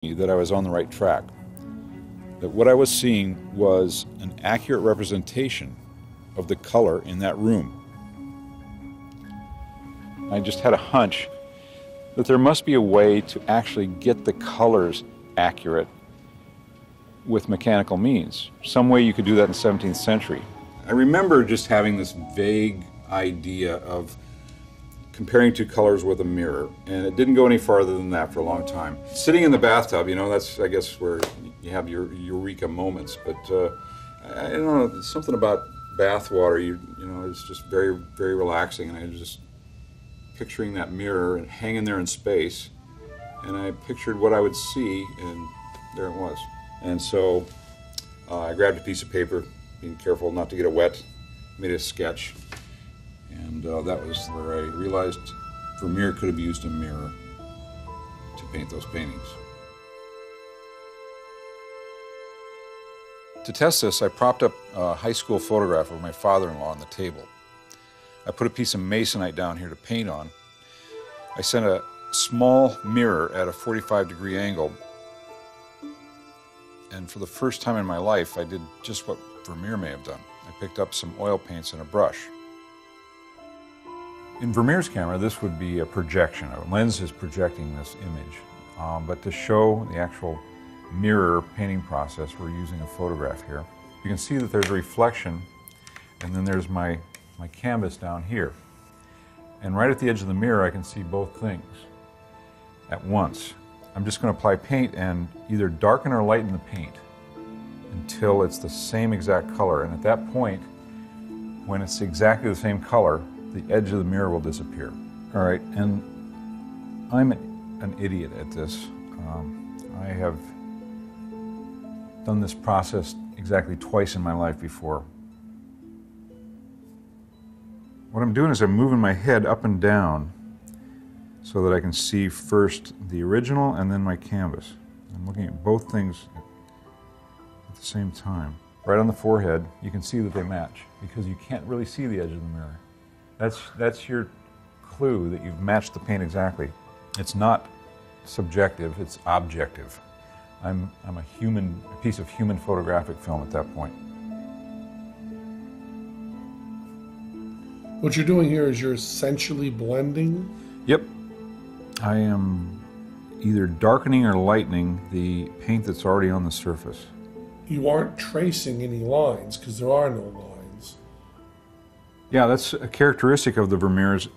that I was on the right track. That what I was seeing was an accurate representation of the color in that room. I just had a hunch that there must be a way to actually get the colors accurate with mechanical means. Some way you could do that in the 17th century. I remember just having this vague idea of comparing two colors with a mirror, and it didn't go any farther than that for a long time. Sitting in the bathtub, you know, that's I guess where you have your eureka moments. But uh, I don't know, something about bath water, you you know, it's just very very relaxing, and I was just picturing that mirror and hanging there in space, and I pictured what I would see, and there it was. And so uh, I grabbed a piece of paper, being careful not to get it wet, made a sketch, and uh, that was where I realized Vermeer could have used a mirror to paint those paintings. To test this, I propped up a high school photograph of my father-in-law on the table. I put a piece of masonite down here to paint on. I sent a small mirror at a 45 degree angle. And for the first time in my life, I did just what Vermeer may have done. I picked up some oil paints and a brush. In Vermeer's camera, this would be a projection. A lens is projecting this image. Um, but to show the actual mirror painting process, we're using a photograph here. You can see that there's a reflection, and then there's my, my canvas down here. And right at the edge of the mirror, I can see both things at once. I'm just going to apply paint and either darken or lighten the paint until it's the same exact color. And at that point, when it's exactly the same color, the edge of the mirror will disappear. All right, and I'm an idiot at this. Um, I have done this process exactly twice in my life before. What I'm doing is I'm moving my head up and down so that I can see first the original and then my canvas. I'm looking at both things at the same time. Right on the forehead, you can see that they match because you can't really see the edge of the mirror. That's, that's your clue that you've matched the paint exactly. It's not subjective, it's objective. I'm, I'm a human, a piece of human photographic film at that point. What you're doing here is you're essentially blending. Yep. I am either darkening or lightening the paint that's already on the surface. You aren't tracing any lines because there are no lines. Yeah, that's a characteristic of the Vermeers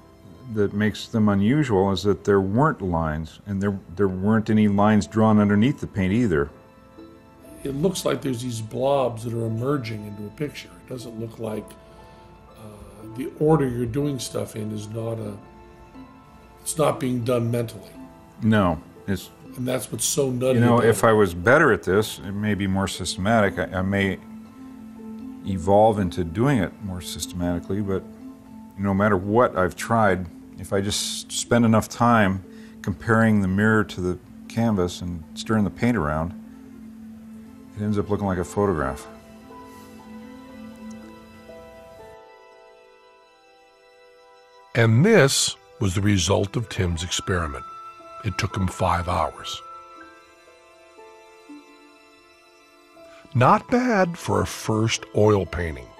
that makes them unusual is that there weren't lines and there, there weren't any lines drawn underneath the paint either. It looks like there's these blobs that are emerging into a picture. It doesn't look like uh, the order you're doing stuff in is not a, it's not being done mentally. No, it's And that's what's so nutty. You know, if it. I was better at this, it may be more systematic. I, I may evolve into doing it more systematically, but no matter what I've tried, if I just spend enough time comparing the mirror to the canvas and stirring the paint around, it ends up looking like a photograph. And this was the result of Tim's experiment. It took him five hours. Not bad for a first oil painting.